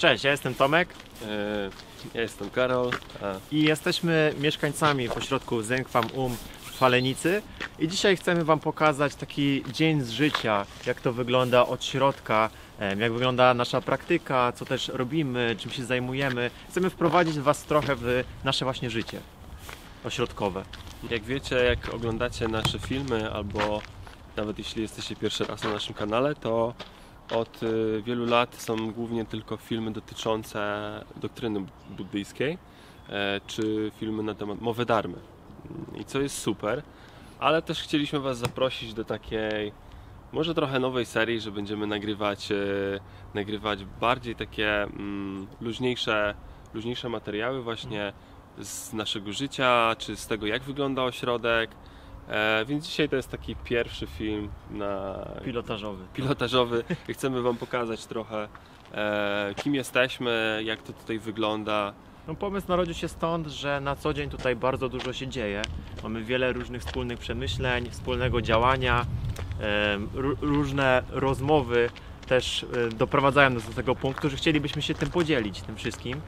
Cześć, ja jestem Tomek E, Ja jestem Karol. A i jesteśmy mieszkańcami w ośrodku Zenkwam Um w Falenicy i dzisiaj chcemy Wam pokazać taki dzień z życia, jak to wygląda od środka, jak wygląda nasza praktyka, co też robimy, czym się zajmujemy. Chcemy wprowadzić Was trochę w nasze właśnie życie ośrodkowe. Jak wiecie, jak oglądacie nasze filmy, albo nawet jeśli jesteście pierwszy raz na naszym kanale, to od y, wielu lat są głównie tylko filmy dotyczące doktryny buddyjskiej, e, czy filmy na temat mowy darmy. I co jest super, ale też chcieliśmy Was zaprosić do takiej może trochę nowej serii, że będziemy nagrywać, e, nagrywać bardziej takie mm, luźniejsze, luźniejsze materiały właśnie z naszego życia, czy z tego jak wygląda ośrodek. E, więc dzisiaj to jest taki pierwszy film na Pilotażowy. pilotażowy. Chcemy Wam pokazać trochę e, kim jesteśmy, jak to tutaj wygląda. No, pomysł narodził się stąd, że na co dzień tutaj bardzo dużo się dzieje. Mamy wiele różnych wspólnych przemyśleń, wspólnego działania, ró- różne rozmowy też e, doprowadzają nas do tego punktu, że chcielibyśmy się tym podzielić, tym wszystkim.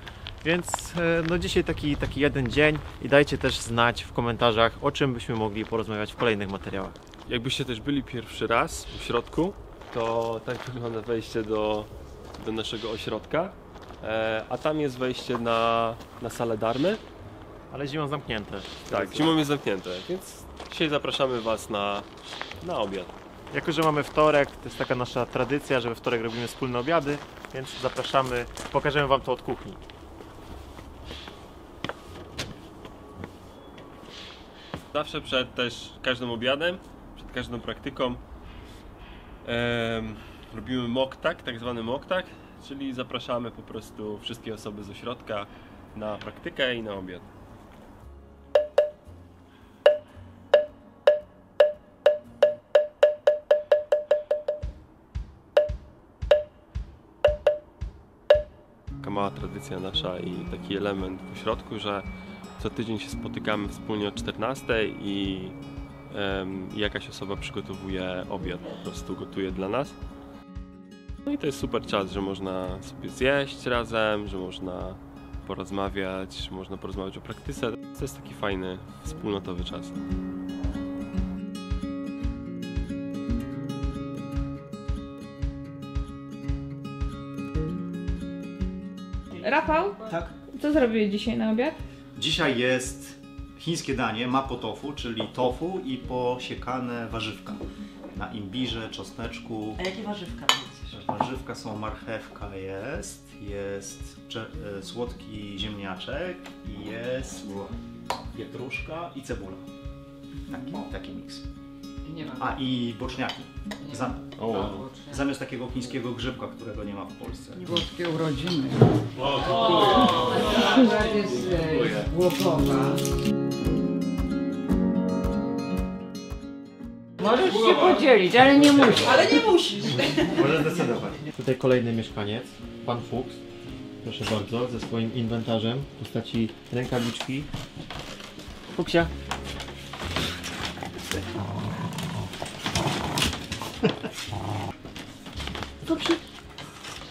Więc e, no dzisiaj taki, taki jeden dzień i dajcie też znać w komentarzach, o czym byśmy mogli porozmawiać w kolejnych materiałach. Jakbyście też byli pierwszy raz w środku, to tak wygląda wejście do, do naszego ośrodka. E, a tam jest wejście na, na salę darmy. Ale zimą zamknięte. Tak, zimą jest zamknięte, więc dzisiaj zapraszamy Was na, na obiad. Jako, że mamy wtorek, to jest taka nasza tradycja, że we wtorek robimy wspólne obiady, więc zapraszamy, pokażemy Wam to od kuchni. Zawsze przed też każdym obiadem, przed każdą praktyką em, robimy moktak, tak zwany moktak, czyli zapraszamy po prostu wszystkie osoby z ośrodka na praktykę i na obiad. Taka mała tradycja nasza i taki element w ośrodku, że co tydzień się spotykamy wspólnie o 14 i em, jakaś osoba przygotowuje obiad, po prostu gotuje dla nas. No i to jest super czas, że można sobie zjeść razem, że można porozmawiać, że można porozmawiać o praktyce. To jest taki fajny, wspólnotowy czas. Rafał, Tak. co zrobiłeś dzisiaj na obiad? Dzisiaj jest chińskie danie mapo tofu, czyli tofu i posiekane warzywka. Na imbirze, czosneczku. A jakie warzywka będziesz? Warzywka są marchewka jest, jest e, słodki ziemniaczek i jest pietruszka i cebula. Taki, taki miks. Nie ma. A i boczniaki. Zam- O, zamiast takiego chińskiego grzybka, którego nie ma w Polsce. Włoskie urodziny. Akurat jest e, Głogowa. Możesz się podzielić, ale nie musisz. Ale nie musisz. Może zdecydować. Tutaj kolejny mieszkaniec, pan Fuchs. Proszę bardzo, ze swoim inwentarzem w postaci rękawiczki. Fuksia. Dobrze.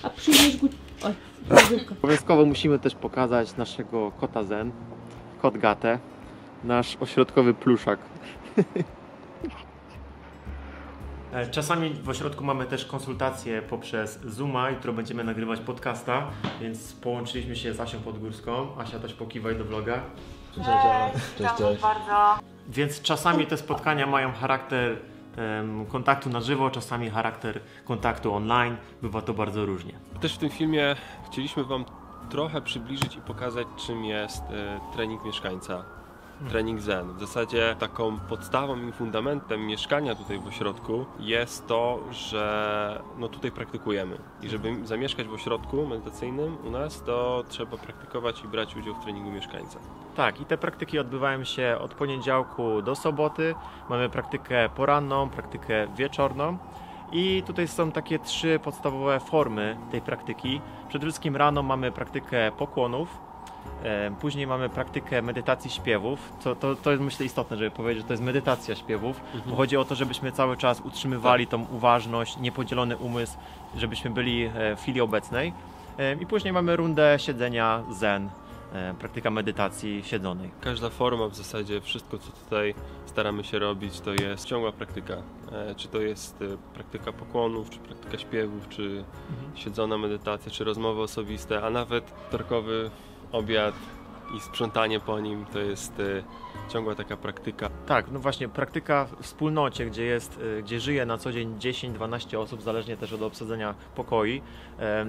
A przyjmiesz go... Oj. Obowiązkowo musimy też pokazać naszego kota Zen, kot Gatę, nasz ośrodkowy pluszak. E, Czasami w ośrodku mamy też konsultacje poprzez Zooma, jutro będziemy nagrywać podcasta, więc połączyliśmy się z Asią Podgórską. Asia też pokiwaj do vloga. Cześć, cześć. bardzo. Więc czasami te spotkania mają charakter kontaktu na żywo, czasami charakter kontaktu online. Bywa to bardzo różnie. Też w tym filmie chcieliśmy Wam trochę przybliżyć i pokazać, czym jest e, trening mieszkańca. Trening Zen. W zasadzie taką podstawą i fundamentem mieszkania tutaj w ośrodku jest to, że no tutaj praktykujemy. I żeby zamieszkać w ośrodku medytacyjnym u nas, to trzeba praktykować i brać udział w treningu mieszkańca. Tak, i te praktyki odbywają się od poniedziałku do soboty. Mamy praktykę poranną, praktykę wieczorną. I tutaj są takie trzy podstawowe formy tej praktyki. Przede wszystkim rano mamy praktykę pokłonów, później mamy praktykę medytacji śpiewów. To, to, to jest myślę istotne, żeby powiedzieć, że to jest medytacja śpiewów, bo chodzi o to, żebyśmy cały czas utrzymywali tą uważność, niepodzielony umysł, żebyśmy byli e, w chwili obecnej. I później mamy rundę siedzenia zen, praktyka medytacji siedzonej. Każda forma w zasadzie, wszystko co tutaj staramy się robić, to jest ciągła praktyka. E, Czy to jest e, praktyka pokłonów, czy praktyka śpiewów, czy siedzona medytacja, czy rozmowy osobiste, a nawet wtorkowy obiad i sprzątanie po nim to jest e, ciągła taka praktyka. Tak, no właśnie, praktyka w wspólnocie, gdzie jest, y, gdzie żyje na co dzień 10-12 osób, zależnie też od obsadzenia pokoi,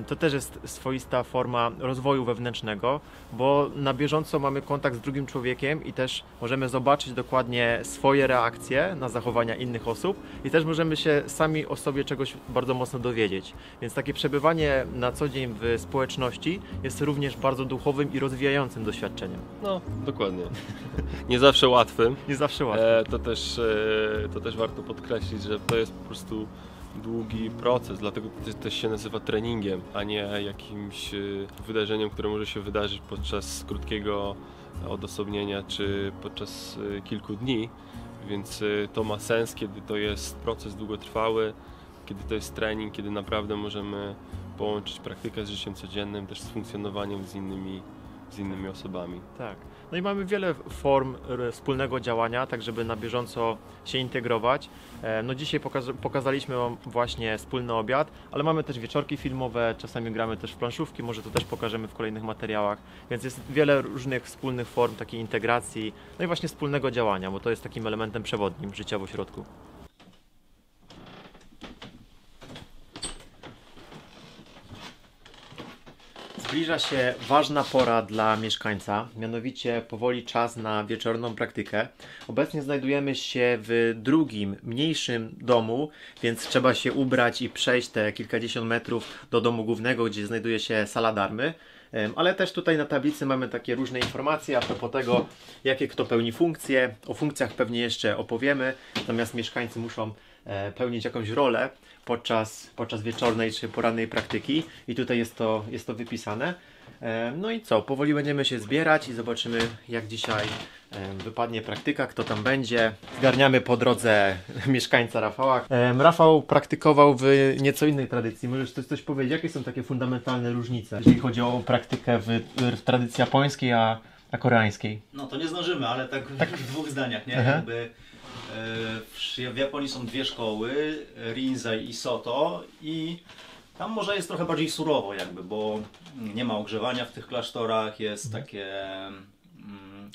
to też jest swoista forma rozwoju wewnętrznego, bo na bieżąco mamy kontakt z drugim człowiekiem i też możemy zobaczyć dokładnie swoje reakcje na zachowania innych osób i też możemy się sami o sobie czegoś bardzo mocno dowiedzieć. Więc takie przebywanie na co dzień w społeczności jest również bardzo duchowym i rozwijającym doświadczeniem. No, dokładnie. Nie zawsze łatwym. Nie zawsze łatwo. E, to, też, e, to też warto podkreślić, że to jest po prostu długi proces, dlatego to też- też się nazywa treningiem, a nie jakimś e, wydarzeniem, które może się wydarzyć podczas krótkiego odosobnienia czy podczas e, kilku dni. Więc e, to ma sens, kiedy to jest proces długotrwały, kiedy to jest trening, kiedy naprawdę możemy połączyć praktykę z życiem codziennym, też z funkcjonowaniem z innymi, z innymi osobami. Tak. No i mamy wiele form r- wspólnego działania, tak żeby na bieżąco się integrować. E, No dzisiaj pokaz- pokazaliśmy Wam właśnie wspólny obiad, ale mamy też wieczorki filmowe, czasami gramy też w planszówki, może to też pokażemy w kolejnych materiałach. Więc jest wiele różnych wspólnych form takiej integracji, no i właśnie wspólnego działania, bo to jest takim elementem przewodnim życia w ośrodku. Zbliża się ważna pora dla mieszkańca, mianowicie powoli czas na wieczorną praktykę. Obecnie znajdujemy się w drugim, mniejszym domu, więc trzeba się ubrać i przejść te kilkadziesiąt metrów do domu głównego, gdzie znajduje się sala darmy. Ale też tutaj na tablicy mamy takie różne informacje a propos tego, jakie kto pełni funkcje. O funkcjach pewnie jeszcze opowiemy, natomiast mieszkańcy muszą pełnić jakąś rolę podczas, podczas wieczornej czy porannej praktyki i tutaj jest to, jest to wypisane. E, No i co, powoli będziemy się zbierać i zobaczymy jak dzisiaj e, wypadnie praktyka, kto tam będzie. Zgarniamy po drodze mieszkańca Rafała. E, Rafał praktykował w nieco innej tradycji. Możesz coś, coś powiedzieć, jakie są takie fundamentalne różnice, jeżeli chodzi o praktykę w, w tradycji japońskiej, a, a koreańskiej? No to nie zdążymy, ale tak, w dwóch zdaniach, nie? Jakby, e, w, w Japonii są dwie szkoły, Rinzai i Soto i tam może jest trochę bardziej surowo jakby, bo nie ma ogrzewania w tych klasztorach, jest takie... Mm,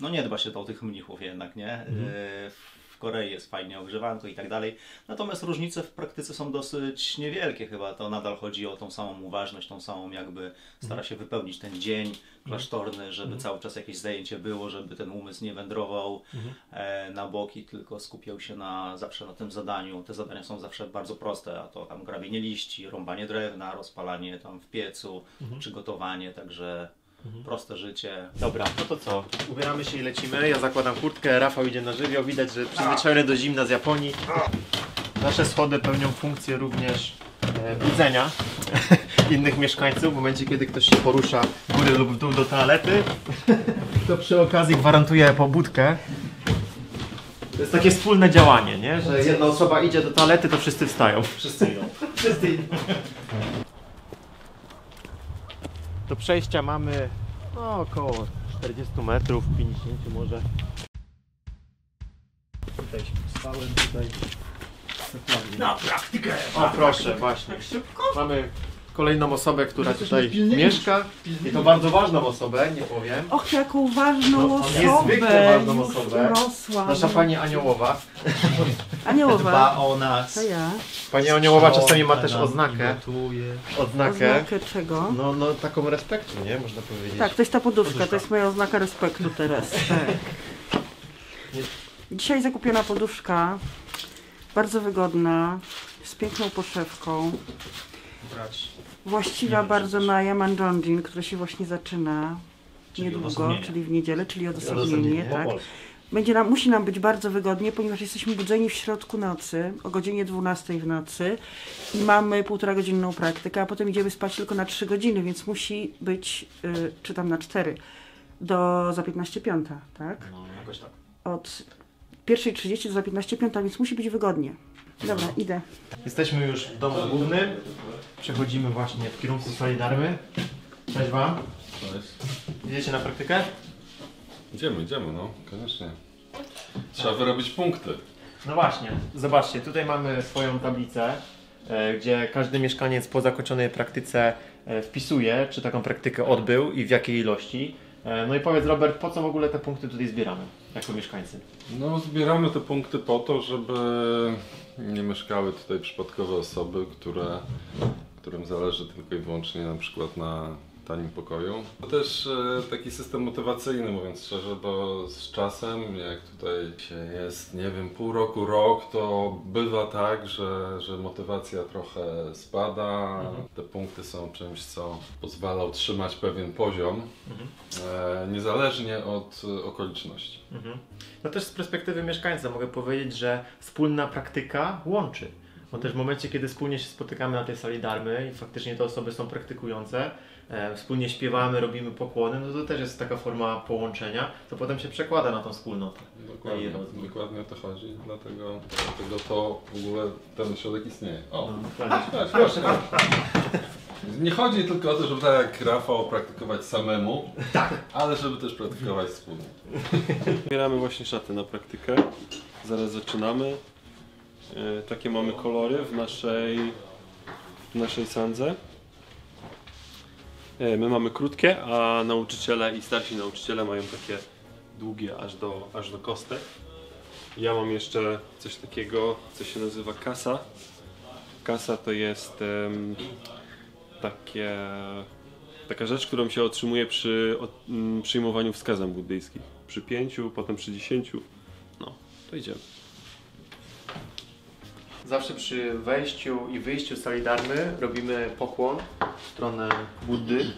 no nie dba się to o tych mnichów jednak, nie? E, W Korei jest fajnie ogrzewanko i tak dalej. Natomiast różnice w praktyce są dosyć niewielkie chyba. To nadal chodzi o tą samą uważność, tą samą jakby stara się wypełnić ten dzień klasztorny, żeby cały czas jakieś zajęcie było, żeby ten umysł nie wędrował e, na boki, tylko skupiał się na, zawsze na tym zadaniu. Te zadania są zawsze bardzo proste, a to tam grabienie liści, rąbanie drewna, rozpalanie tam w piecu, przygotowanie, także proste życie. Dobra, no to co? Ubieramy się i lecimy. Ja zakładam kurtkę, Rafał idzie na żywioł. Widać, że przyzwyczajony do zimna z Japonii. Nasze schody pełnią funkcję również e, budzenia innych mieszkańców. W momencie, kiedy ktoś się porusza w górę lub w dół do toalety, to przy okazji gwarantuje pobudkę. To jest takie wspólne działanie, nie? Że jedna osoba idzie do toalety, to wszyscy wstają. Wszyscy idą. Wszyscy idą. Do przejścia mamy no, około 40 metrów, 50 może. Tutaj stałem, tutaj. Na praktykę! O proszę, właśnie. Mamy kolejną osobę, która tutaj mieszka. I to bardzo ważną osobę, nie powiem. Och, jaką ważną No, osobę! niezwykle ważną osobę. urosłam. Nasza pani Aniołowa. Aniołowa. Dba o nas. To ja. Pani Aniołowa czasami ma też oznakę. Odznakę. Oznakę czego? No, no taką respektu, nie? Można powiedzieć. Tak, to jest ta poduszka, to jest moja oznaka respektu teraz. Tak. Dzisiaj zakupiona poduszka, bardzo wygodna, z piękną poszewką. Brać. Właściwa Nie bardzo wiem, na Yamanjonjin, który się właśnie zaczyna Czyli niedługo, czyli w niedzielę, czyli odosobnienie, tak. Będzie nam, musi nam być bardzo wygodnie, ponieważ jesteśmy budzeni w środku nocy, o godzinie 12 w nocy i mamy półtora godzinną praktykę, a potem idziemy spać tylko na 3 godziny, więc musi być, y, czy tam na 4, do za 15.05, tak? No, jakoś tak. Od 1.30 do za 15.05, więc musi być wygodnie. Dobra, idę. Jesteśmy już w domu głównym. Przechodzimy właśnie w kierunku Solidarmy. Cześć Wam. Cześć. Idziecie na praktykę? Idziemy, idziemy, no, koniecznie. Trzeba wyrobić punkty. No właśnie, zobaczcie, tutaj mamy swoją tablicę, e, gdzie każdy mieszkaniec po zakończonej praktyce e, wpisuje, czy taką praktykę odbył i w jakiej ilości. E, No i powiedz Robert, po co w ogóle te punkty tutaj zbieramy, jako mieszkańcy? No, zbieramy te punkty po to, żeby nie mieszkały tutaj przypadkowe osoby, które, którym zależy tylko i wyłącznie na przykład na tanim pokoju. To też e, taki system motywacyjny, mówiąc szczerze, bo z czasem, jak tutaj się jest, nie wiem, pół roku, rok, to bywa tak, że, że motywacja trochę spada. Te punkty są czymś, co pozwala utrzymać pewien poziom, e, niezależnie od e, okoliczności. Mhm. No też z perspektywy mieszkańca mogę powiedzieć, że wspólna praktyka łączy. Bo też w momencie, kiedy wspólnie się spotykamy na tej sali darmy i faktycznie te osoby są praktykujące, wspólnie śpiewamy, robimy pokłony, no to też jest taka forma połączenia, to potem się przekłada na tą wspólnotę. Dokładnie, dokładnie o to chodzi, dlatego, dlatego to w ogóle ten ośrodek istnieje. O, No, dokładnie. Chodź, proszę. Nie chodzi tylko o to, żeby tak jak Rafał praktykować samemu, ale żeby też praktykować wspólnie. Zbieramy właśnie szaty na praktykę. Zaraz zaczynamy. E, takie mamy kolory w naszej, w naszej sandze. E, my mamy krótkie, a nauczyciele i starsi nauczyciele mają takie długie aż do, aż do kostek. Ja mam jeszcze coś takiego, co się nazywa kasa. Kasa to jest em, takie, taka rzecz, którą się otrzymuje przy przyjmowaniu wskazań buddyjskich. Przy pięciu, potem przy dziesięciu. No, to idziemy. Zawsze przy wejściu i wyjściu z robimy pokłon w stronę Buddy.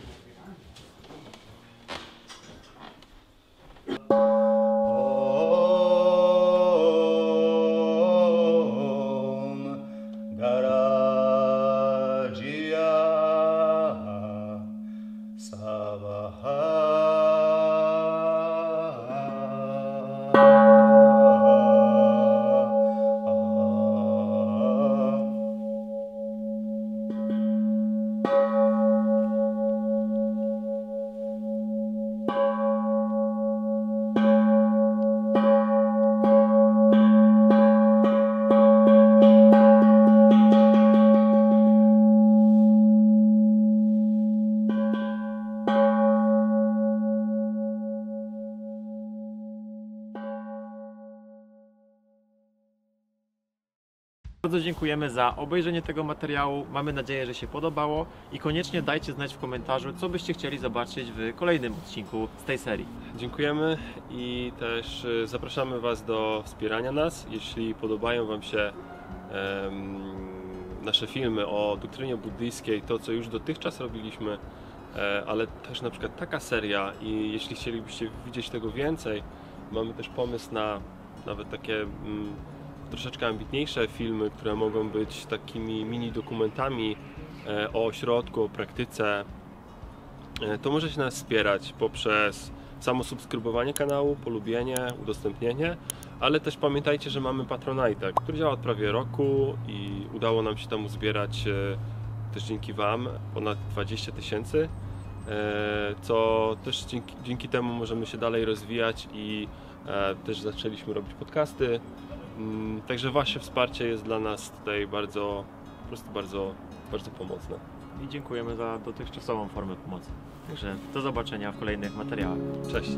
Bardzo dziękujemy za obejrzenie tego materiału. Mamy nadzieję, że się podobało i koniecznie dajcie znać w komentarzu, co byście chcieli zobaczyć w kolejnym odcinku z tej serii. Dziękujemy i też y, zapraszamy Was do wspierania nas. Jeśli podobają Wam się em, nasze filmy o doktrynie buddyjskiej, to co już dotychczas robiliśmy, e, ale też na przykład taka seria i jeśli chcielibyście widzieć tego więcej, mamy też pomysł na nawet takie mm, troszeczkę ambitniejsze filmy, które mogą być takimi mini dokumentami e, o ośrodku, o praktyce, E, to możecie nas wspierać poprzez samo subskrybowanie kanału, polubienie, udostępnienie, ale też pamiętajcie, że mamy Patronite, który działa od prawie roku i udało nam się tam uzbierać e, też dzięki Wam ponad 20 tysięcy, co też dzięki, dzięki temu możemy się dalej rozwijać i też zaczęliśmy robić podcasty. Mm, Także Wasze wsparcie jest dla nas tutaj bardzo, po prostu bardzo, bardzo pomocne. I dziękujemy za dotychczasową formę pomocy. Także do zobaczenia w kolejnych materiałach. Cześć!